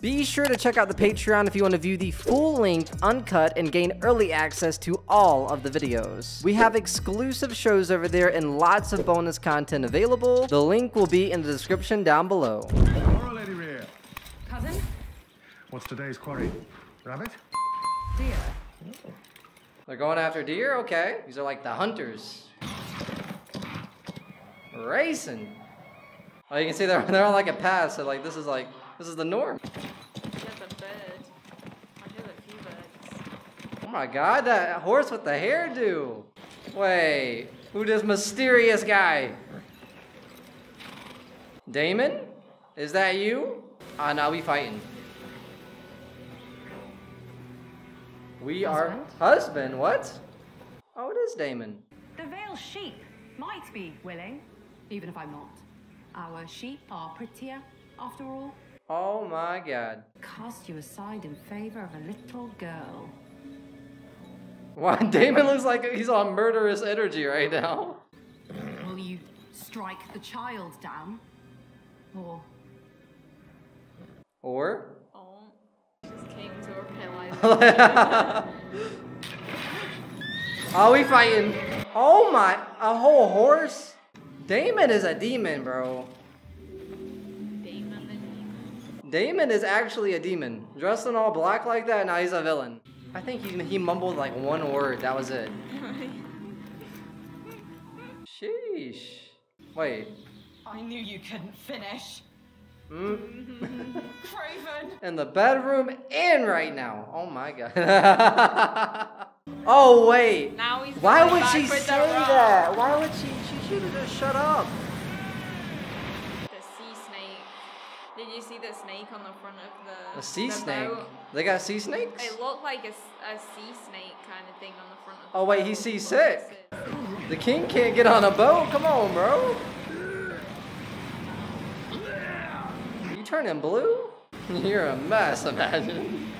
Be sure to check out the Patreon if you want to view the full-length, uncut, and gain early access to all of the videos. We have exclusive shows over there and lots of bonus content available. The link will be in the description down below. Tomorrow, Lady Rhea. Cousin? What's today's quarry? Rabbit? Dear. They're going after deer? Okay. These are like the hunters. Racing. Oh, you can see they're, they're on like a pass, so like this is like, this is the norm. There's a bird. I hear a. Oh my god, that horse with the hairdo. Wait, who this mysterious guy? Daemon? Is that you? Ah, now we fighting. We are husband. What? Oh, it is Daemon. The veiled sheep might be willing, even if I'm not. Our sheep are prettier, after all. Oh my god. Cast you aside in favor of a little girl. Wow, Daemon looks like he's on murderous energy right now. Will you strike the child down? Or Or? Oh, just came to. Are we fighting? Oh my, a whole horse? Daemon is a demon, bro. Daemon the demon. Daemon is actually a demon. Dressed in all black like that, now he's a villain. I think he, he mumbled like one word, that was it. Sheesh. Wait. I knew you couldn't finish. Mm. Craven! in the bedroom and right now. Oh my god. oh wait. Now he's Why would she say that? Why would she? She should have just shut up. The sea snake. Did you see the snake on the front of the A sea the snake. boat? They got sea snakes? It looked like a sea snake kind of thing on the front of the Oh wait, he's seasick. The king can't get on a boat. Come on, bro. You turning blue? You're a mess, imagine.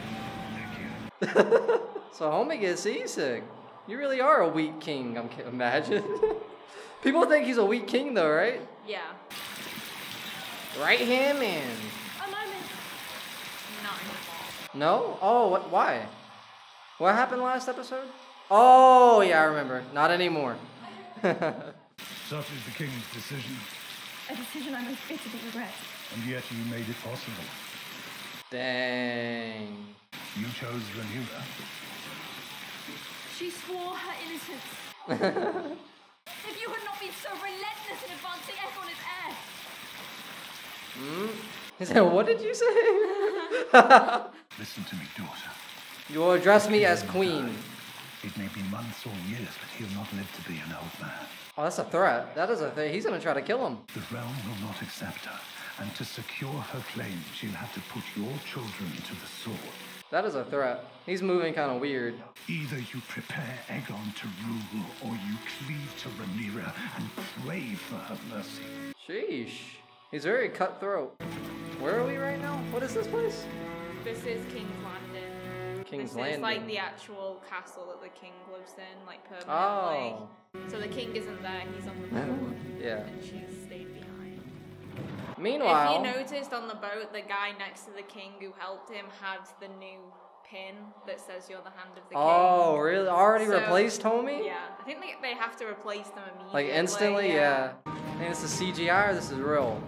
so homie gets seasick. You really are a weak king, I'm imagine. People think he's a weak king though, right? Yeah. Right hand man. A moment. Not anymore. No? Oh, what, why? What happened last episode? Oh, yeah, I remember. Not anymore. Such is the king's decision, A decision I most bitterly regret. and yet you made it possible. Dang. You chose Rhaenyra. She swore her innocence. if you had not been so relentless in advancing Aegon's heir, Hmm? He said, what did you say? Listen to me, daughter. you will address me as queen. It may be months or years, but he'll not live to be an old man. Oh, that's a threat. That is a threat. He's gonna try to kill him. The realm will not accept her, and to secure her claim, she'll have to put your children to the sword. That is a threat. He's moving kind of weird. Either you prepare Aegon to rule, or you cleave to Rhaenyra and pray for her mercy. Sheesh. He's very cutthroat. Where are we right now? What is this place? This is King's Landing. King's this Landing. is like the actual castle that the king lives in, like permanently. Oh. So the king isn't there, he's on the boat. Yeah. And she's stayed behind. Meanwhile, If you noticed on the boat, the guy next to the king who helped him had the new pin that says you're the hand of the oh, king. oh, really? Already So- replaced homie? Yeah, I think they, they have to replace them immediately. Like instantly, yeah. I think this is CGI or this is real.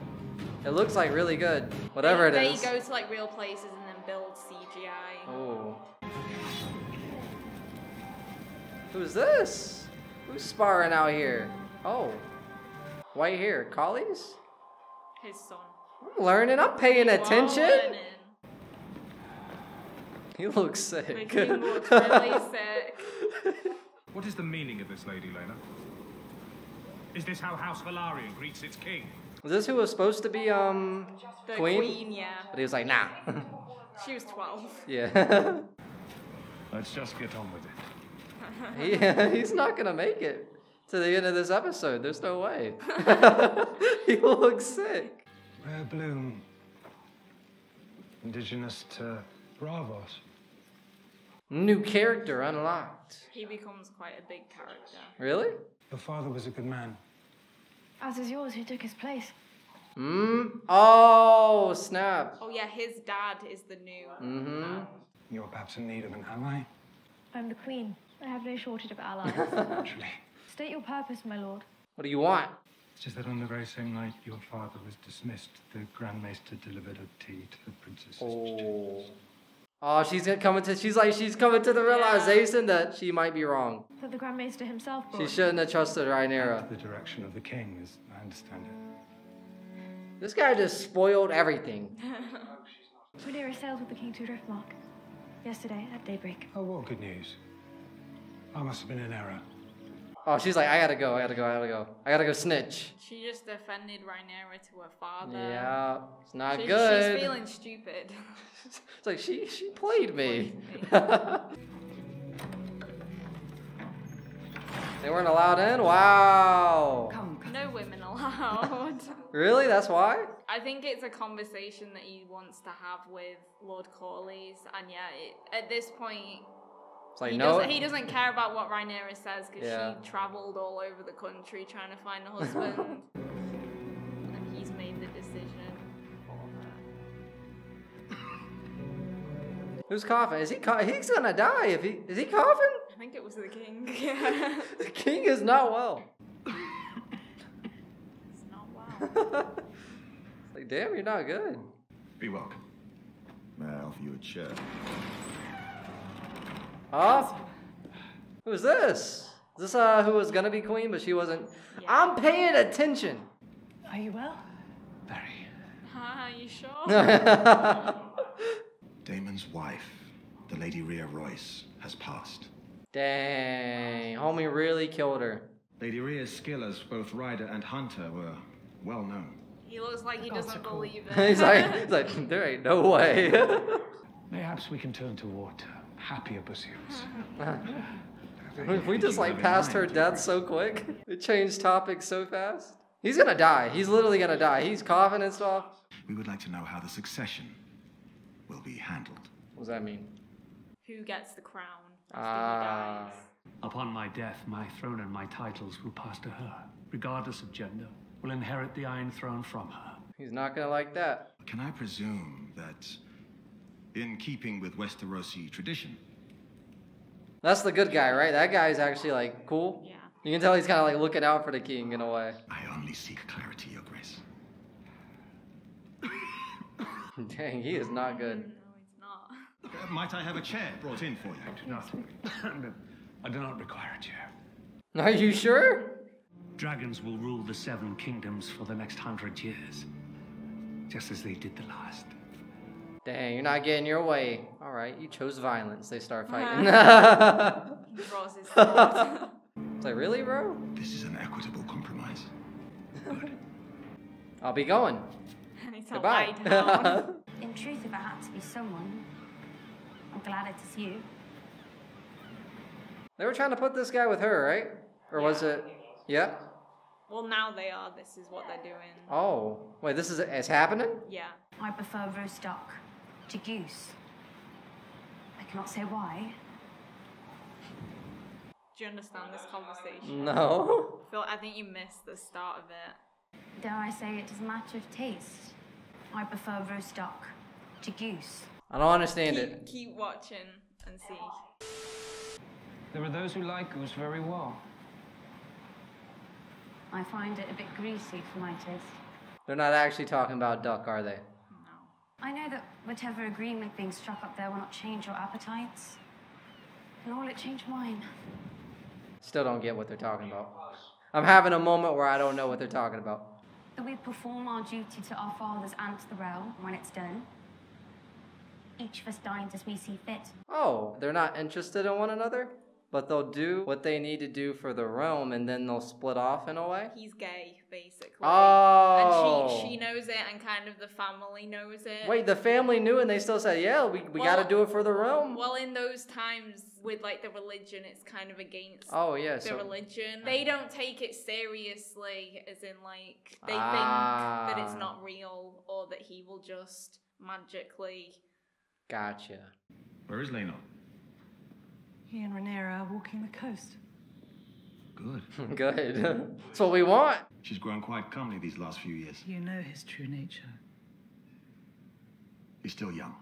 It looks like really good. Whatever they, it is. They go to like real places and then build CGI. Oh. Who's this? Who's sparring out here? Oh. White hair. Corlys? His son. I'm learning. I'm paying You attention. learning. He looks sick. king looks really sick. What is the meaning of this, Lady Laena? Is this how House Velaryon greets its king? Is this who was supposed to be um The Queen? queen, yeah. But he was like, nah. She was 12. yeah. Let's just get on with it. he, he's not gonna make it to the end of this episode. There's no way. he looks sick. Rare bloom. Indigenous to Braavos. New character unlocked. He becomes quite a big character. Really? Your father was a good man. As is yours, who took his place. Hmm. Oh snap. Oh yeah, his dad is the new. Mm-hmm. You're perhaps in need of an ally? I'm the queen. I have no shortage of allies. Naturally. State your purpose, my lord. What do you want? It's just that on the very same night your father was dismissed, the Grand Maester delivered a tea to the princess's Oh. Oh, she's coming to. She's like she's coming to the realization that she might be wrong. That the Grand Maester himself She shouldn't have trusted Rhaenyra. The direction of the king, as I understand it. This guy just spoiled everything. Rhaenyra sailed with the king to Driftmark. Yesterday at daybreak. Oh, what good news. I must have been in error. Oh, she's like, I gotta go, I gotta go, I gotta go, I gotta go snitch. She just offended Rhaenyra to her father. Yeah, it's not She- good. She's feeling stupid. It's like she she played me. they weren't allowed in. Wow. Come, no women allowed. Really? That's why? I think it's a conversation that he wants to have with Lord Corlys, and yeah, it, at this point, It's like he, no. doesn't, he doesn't care about what Rhaenyra says because Yeah. she travelled all over the country trying to find a husband, and he's made the decision for her. Who's coughing? Is he? Cough- he's gonna die if he is he coughing? I think it was the king. The king is not well. it's not wow. It's like, damn, you're not good. Be welcome. May I offer you a chair? Huh? Who's this? Is this uh who was gonna be queen but she wasn't? I'm paying attention. Are you well? Very. Are you sure? Daemon's wife, the Lady Rhea Royce, has passed. Dang, homie really killed her. Lady Rhea's skill as both rider and hunter were well known. he looks like he doesn't believe it. he's like, he's like, there ain't no way. Mayhaps we can turn toward uh, happier pursuits. If we just like passed her death so quick, it changed topics so fast. He's gonna die. He's literally gonna die. He's coughing and stuff. We would like to know how the succession will be handled. What does that mean? Who gets the crown Ah. he? Upon my death, my throne and my titles will pass to her, regardless of gender. Will inherit the Iron Throne from her. He's not gonna like that. Can I presume that, in keeping with Westerosi tradition, That's the good guy, right? That guy's actually like cool. Yeah. You can tell he's kind of like looking out for the king in a way. I only seek clarity, Your Grace? Dang, he is not good. No, it's not. Uh, might I have a chair brought in for you? Do not. I do not require a chair. Are you sure? Dragons will rule the Seven Kingdoms for the next hundred years, just as they did the last. Dang, you're not getting your way. All right, you chose violence. They start uh-huh. fighting. He draws his sword. it's like, really, bro? This is an equitable compromise. Good. I'll be going. and he's all Goodbye. lie down. In truth, if it had to be someone, I'm glad it is you. they were trying to put this guy with her, right? Or was it? Yeah. well, now they are. This is what they're doing. Oh, wait, this is it's happening? Yeah. I prefer roast duck to goose. I cannot say why. Do you understand this conversation? No. Phil, I think you missed the start of it. Dare I say it is a matter of taste? I prefer roast duck to goose. I don't understand Keep, it. keep watching and see. There are those who like goose very well. I find it a bit greasy for my taste. They're not actually talking about duck, are they? I know that whatever agreement being struck up there will not change your appetites, nor will it change mine. Still don't get what they're talking about. I'm having a moment where I don't know what they're talking about. That we perform our duty to our fathers and to the realm when it's done. Each of us dines as we see fit. Oh, they're not interested in one another? But they'll do what they need to do for the realm and then they'll split off in a way? He's gay, basically. Oh. And she, she knows it, and kind of the family knows it. Wait, the family knew and they still said, yeah, we, we gotta do it for the realm? Well, in those times with like the religion, it's kind of against Oh, yeah, the so. religion. They don't take it seriously, as in like they think that it's Ah. not real or that he will just magically. Gotcha. Where is Lena? He and Rhaenyra are walking the coast. Good. Good. That's what we want. She's grown quite comely these last few years. You know his true nature. He's still young.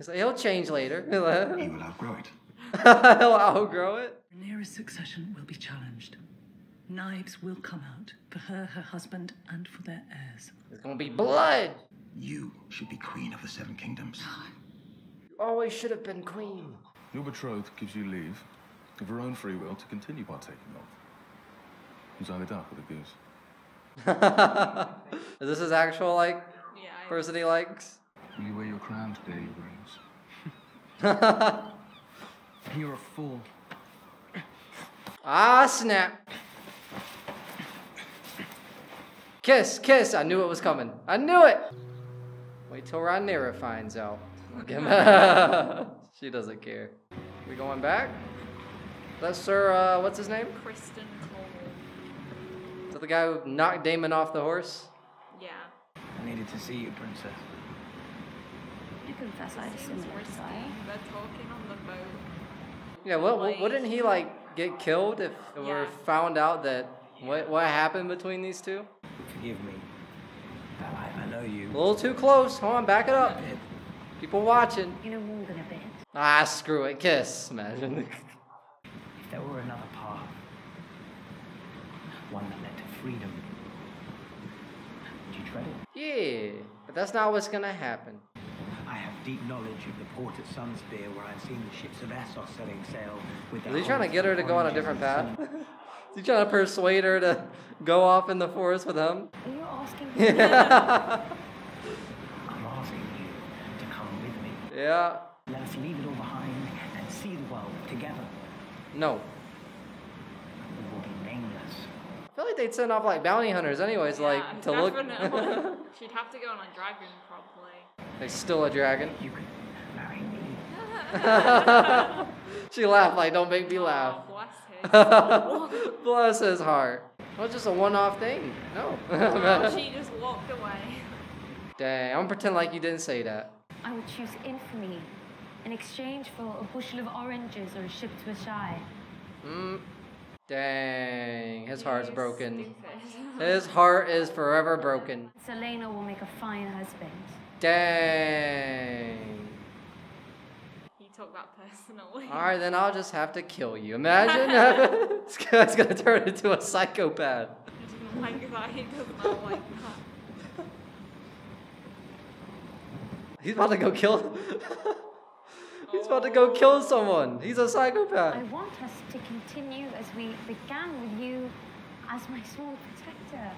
So he'll change later. He'll outgrow it. He will outgrow it. outgrow it. Rhaenyra's succession will be challenged. Knives will come out for her, her husband, and for their heirs. It's gonna be blood. You should be queen of the Seven Kingdoms. Ah. You always should have been queen. Your betrothed gives you leave, of her own free will, to continue partaking of. Who's either duck or the goose? Is this his actual like Yeah. I- person he likes? Will you wear your crown today, your grace? You're a fool. Ah, snap. Kiss, kiss. I knew it was coming. I knew it. Wait till Rhaenyra finds out. she doesn't care. We going back? That's Sir, uh, what's his name? Criston Cole. Is that the guy who knocked Daemon off the horse? Yeah. I needed to see you, princess. I confess I had a Seems similar risky. desire. They're talking on the boat. Yeah, well, Like- wouldn't he like get killed if it were found out that what what happened between these two? Forgive me. I, I know you. A little too close. Hold on, back it up. People watching. Ah, screw it. Kiss. Imagine. If there were another path, one that led to freedom, would you tread it? yeah, but that's not what's gonna happen. I have deep knowledge of the port at Sunspear where I've seen the ships of Essos setting sail with Is their he trying to get her to go on a different path? sun- Is he trying to persuade her to go off in the forest with him? Are you asking yeah. I'm asking you to come with me. Yeah. Let us leave it all behind and see the world together. No. We will be nameless. I feel like they'd send off like bounty hunters, anyways, like Yeah, to look. definitely. She'd have to go on a dragon, probably. They still a dragon. You could marry me. she laughed like, "Don't make me oh, laugh." Oh, bless his. Bless his heart. Well, it's just a one-off thing. No. Oh, she just walked away. Dang, I'm gonna pretend like you didn't say that. I would choose infamy in exchange for a bushel of oranges or a ship to Asshai. Mm. Dang, his heart's broken. His heart is forever broken. Selena will make a fine husband. Dang. He took that personally. All right, then I'll just have to kill you. Imagine this guy's gonna turn into a psychopath. He doesn't like that. He does not like that. He's about to go kill. He's about to go kill someone. He's a psychopath. I want us to continue as we began with you as my small protector,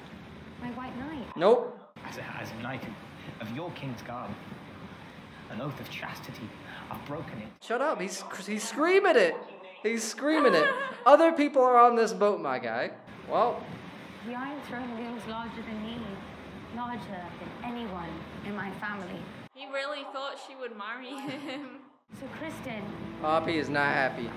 my white knight. Nope. As a, as a knight of, of your king's guard, an oath of chastity, I've broken it. Shut up. He's he's screaming it. He's screaming it. Other people are on this boat, my guy. Well, The Iron Throne looms larger than me, larger than anyone in my family. He really thought she would marry him. So, Criston, Poppy is not happy.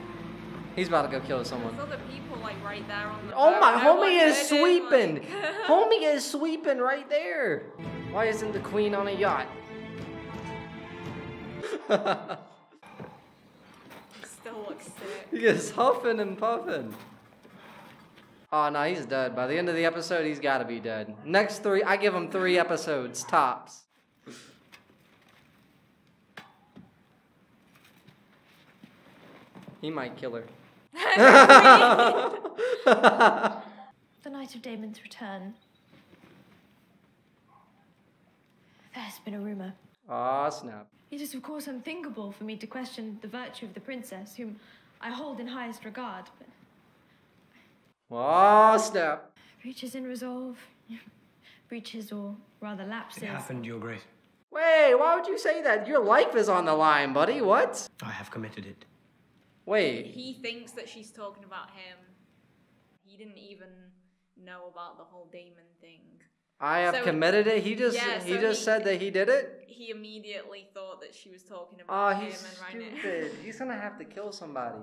He's about to go kill There's someone. other people like right there on the Oh boat. my, No homie is heard sweeping. like- homie is sweeping right there. Why isn't the queen on a yacht? Still looks sick. he is huffing and puffing. Ah, oh no, he's dead. By the end of the episode, he's got to be dead. Next three, I give him three episodes tops. He might kill her. The night of Daemon's return. There has been a rumor. Ah, snap. It is, of course, unthinkable for me to question the virtue of the princess, whom I hold in highest regard, but Aw, snap. breaches in resolve, breaches or rather lapses. It happened, Your Grace. Wait, why would you say that? Your life is on the line, buddy. What? I have committed it. Wait. He thinks that she's talking about him. He didn't even know about the whole Daemon thing. I have So- committed it. He just Yeah, he so just he- said that he did it. He immediately thought that she was talking Oh, about him he's and stupid. He's gonna have to kill somebody.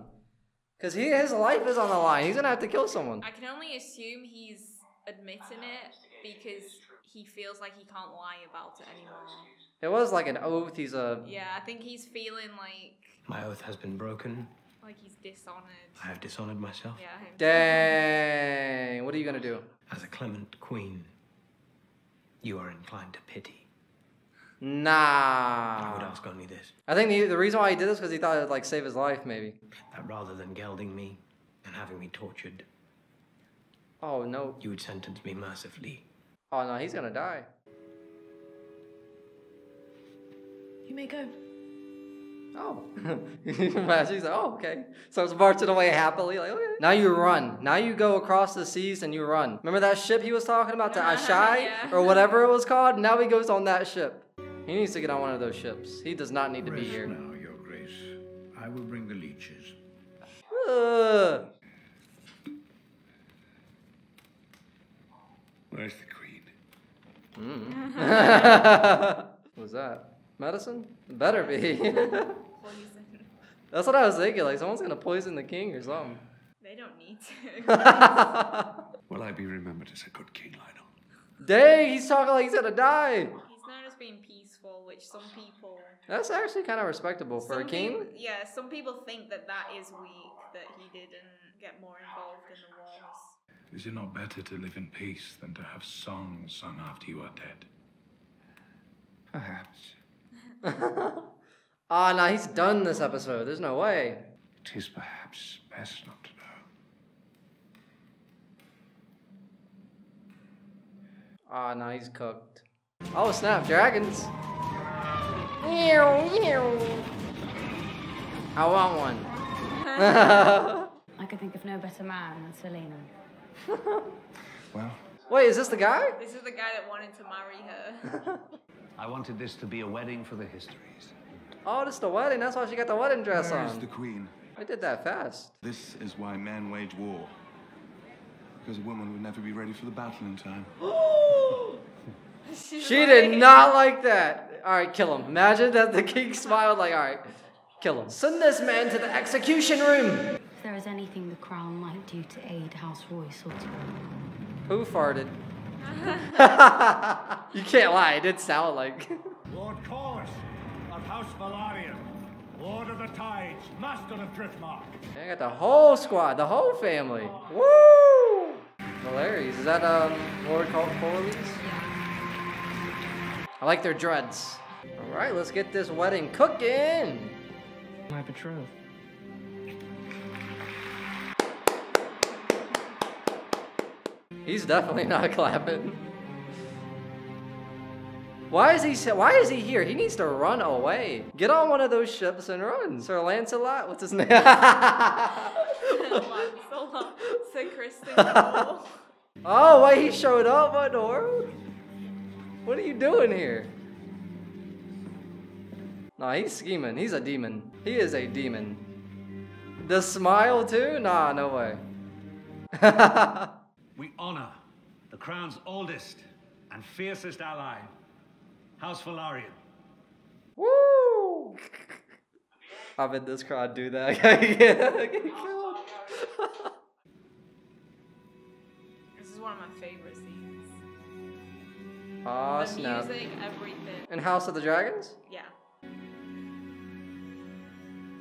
Cause he his life is on the line. He's gonna have to kill someone. I can only assume he's admitting it because he feels like he can't lie about it anymore. It was like an oath. He's a Yeah, I think he's feeling like My oath has been broken. Like he's dishonored. I have dishonored myself. Yeah. him. Dang. What are you gonna do? As a clement queen, you are inclined to pity. Nah. I would ask only this I think the, the reason why he did this because he thought it'd like save his life, maybe. that rather than gelding me and having me tortured, Oh no. you would sentence me mercifully. Oh no, he's gonna die. You may go. Oh. She's like, oh, okay. So it's marching away happily, like, okay. Now you run. Now you go across the seas and you run. Remember that ship he was talking about, the Asshai? Yeah. Or whatever it was called? Now he goes on that ship. He needs to get on one of those ships. He does not need to be Rest here. now, Your Grace. I will bring the leeches. Ugh. Where's the queen? Mm. What's that? Medicine? Better be. Poison. That's what I was thinking. Like, someone's gonna poison the king or something. They don't need to. Will I be remembered as a good king, Lyonel? Dang, he's talking like he's gonna die. He's known as being peaceful, which some people. That's actually kind of respectable for a king. peop- yeah, some people think that that is weak, that he didn't get more involved in the wars. Is it not better to live in peace than to have songs sung after you are dead? Perhaps. Ah, nah, he's done this episode. There's no way. It is perhaps best not to know. Ah, nah, he's cooked. Oh, snap, dragons. Meow, meow. I want one. I could think of no better man than Selena. Well, Wait, is this the guy? This is the guy that wanted to marry her. I wanted this to be a wedding for the histories. Oh, this is the wedding. That's why she got the wedding dress Where is on. the queen? I did that fast. This is why men wage war. Because a woman would never be ready for the battle in time. She did not like that. All right, kill him. Imagine that the king smiled like, all right, kill him. Send this man to the execution room. If there is anything the crown might do to aid House Royce or to Who farted? you can't lie. It did sound like. Lord Corlys of House Velaryon, Lord of the Tides, Master of Driftmark. I got the whole squad, the whole family. Woo! Hilarious. Is that um Lord Cor- Corlys? I like their dreads. All right, let's get this wedding cooking. My betrothed. He's definitely not clapping. Why is he? Why is he here? He needs to run away. Get on one of those ships and run. Sir Lancelot, what's his name? Lancelot, Sir Criston oh, why he showed up. The world? What are you doing here? Nah, he's scheming. He's a demon. He is a demon. The smile too? Nah, no way. We honor the crown's oldest and fiercest ally, House Velaryon. Woo! I bet this crowd do that. yeah, get killed. This is one of my favorite scenes. Aw, the snap. music, everything. In House of the Dragons? Yeah.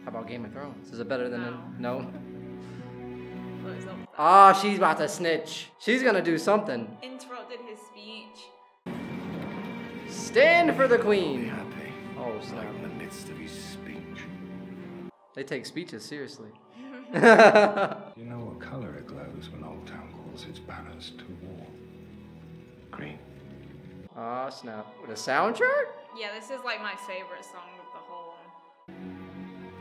How about Game of Thrones? Is it better than in- no? But it's up there. Ah, she's about to snitch. She's gonna do something. Interrupted his speech. Stand for the queen. happy. Oh snap! In the midst of his speech. They take speeches seriously. You know what color it glows when Old Town calls its banners to war? Green. Ah, snap. With a soundtrack? Yeah, this is like my favorite song of the whole.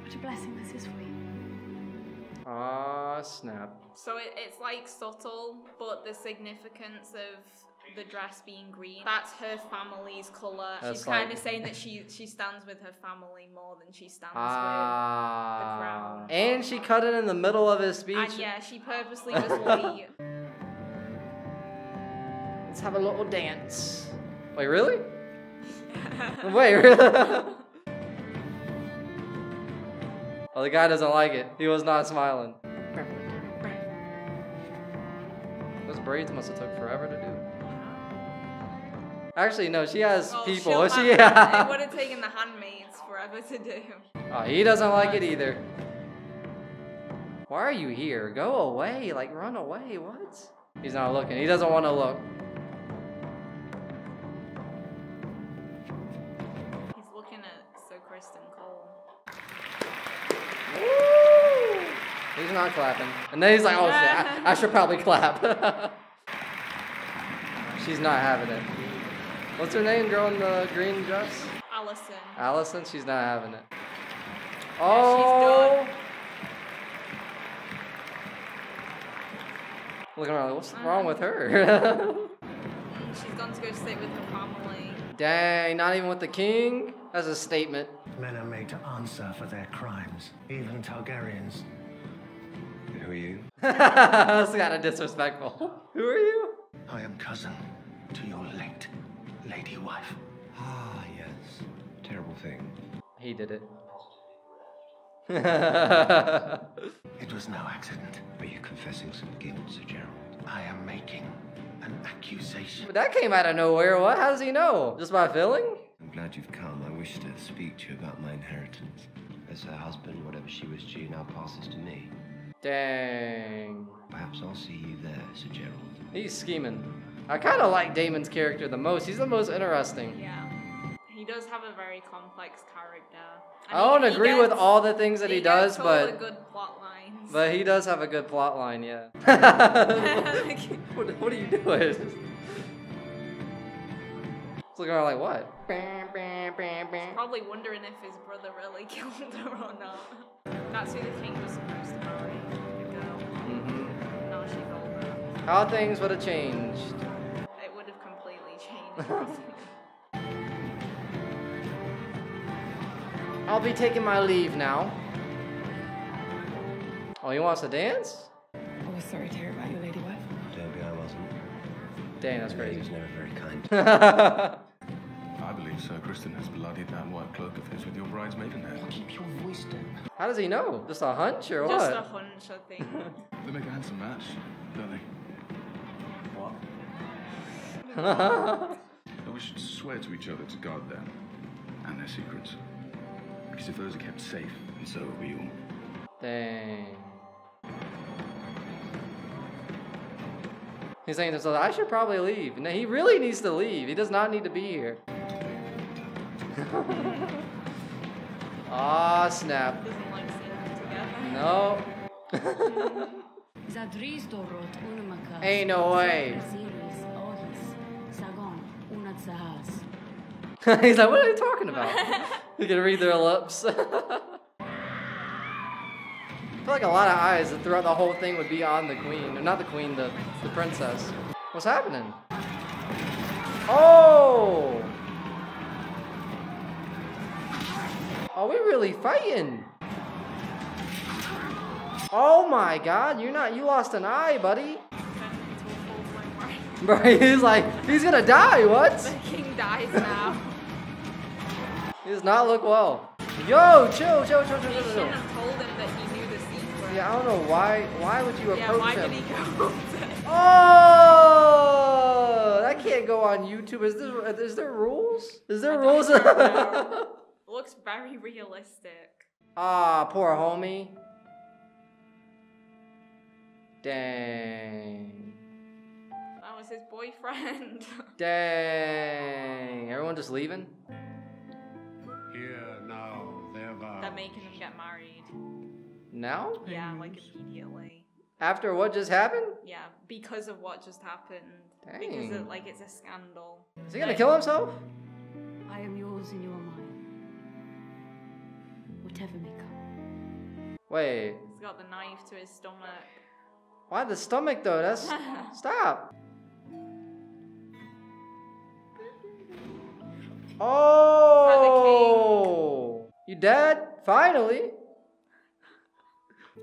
What a blessing this is for you. Ah, snap. So it, it's like subtle, but the significance of the dress being green, that's her family's colour. That's She's kind like- of saying that she she stands with her family more than she stands with the Ah. crown. And she cut it in the middle of his speech. And yeah, she purposely was late. Let's have a little dance. Wait, really? Wait, really? oh, the guy doesn't like it. He was not smiling. Those braids must have took forever to do. Actually, no, she has Well, people. she'll She, have- it would have taken the handmaids forever to do. oh, he doesn't like it either. Why are you here? Go away. Like, run away. What? He's not looking. He doesn't want to look. Not clapping. And then he's like, oh shit, I, I should probably clap. She's not having it. What's her name, girl in the green dress? Alicent. Alicent, she's not having it. Oh! Looking around, like, what's wrong with her? She's gone to go sit with her family. Dang, not even with the king? That's a statement. Men are made to answer for their crimes, even Targaryens. Who you? That's kind of disrespectful. Who are you? I am cousin to your late lady wife. Ah, yes. Terrible thing. He did it. It was no accident. Are you confessing some guilt, Sir Gerold? I am making an accusation. But that came out of nowhere. What? How does he know? Just by feeling? I'm glad you've come. I wish to speak to you about my inheritance. As her husband, whatever she was due now passes to me. Dang. Perhaps I'll see you there, Sir Gerold. He's scheming. I kind of like Daemon's character the most. He's the most interesting. Yeah. He does have a very complex character. I don't he agree with all the things that he, does, gets all the but good plot lines. but he does have a good plot line. Yeah. what, what are you doing? It's looking around like what? He's probably wondering if his brother really killed her or not. That's who the king was supposed to marry, How things would have changed. It would have completely changed. I'll be taking my leave now. Oh, he wants to dance? I was sorry to hear about your lady wife. Don't be, I wasn't. Dang, that's He crazy. was never very kind. I believe Sir Criston has bloodied that white cloak of his with your bride's maidenhead. Keep your voice down. How does he know? Just a hunch or Just what? Just a hunch, I think. They make a handsome match, don't they? What? we should swear to each other to guard them and their secrets. Because if those are kept safe, and so are we all. Dang. He's saying to himself, I should probably leave. No, he really needs to leave. He does not need to be here. Ah, snap. Doesn't like seeing them together. No. Ain't no way. He's like, what are you talking about? you can read their lips. I feel like a lot of eyes throughout the whole thing would be on the queen. Or not the queen, the, the princess. What's happening? Oh! Are we really fighting? Oh my god, you're not, you lost an eye, buddy. Bro, he's like, he's gonna die, what? The king dies now. He does not look well. Yo, chill, chill, chill, chill, chill, chill. shouldn't have told him that he knew the secret. Yeah, I don't know why, why would you approach that? Yeah, approach why him? would he go? Oh, that can't go on YouTube. Is there, is there rules? Is there rules? Looks very realistic. Ah, poor homie. Dang. That was his boyfriend. Dang. Everyone just leaving? Here now, there They're making him get married. Now? Yeah, like immediately. After what just happened? Yeah, because of what just happened. Because Dang. it, like it's a scandal. Is he gonna kill himself? I am yours and you are mine. Whatever may come. Wait. He's got the knife to his stomach. Why the stomach though? That's stop. Oh, you dead? Finally.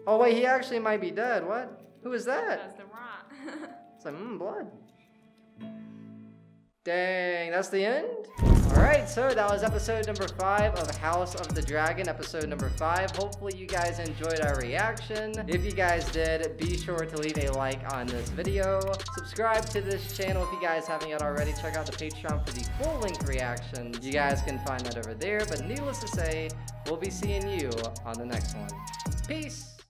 Oh wait, he actually might be dead. What? Who is that? That's the rat. It's like mmm, blood. Dang, that's the end? Alright, so that was episode number 5 of House of the Dragon, episode number 5. Hopefully you guys enjoyed our reaction. If you guys did, be sure to leave a like on this video. Subscribe to this channel if you guys haven't yet already. Check out the Patreon for the full-length reaction. You guys can find that over there, but needless to say, we'll be seeing you on the next one. Peace!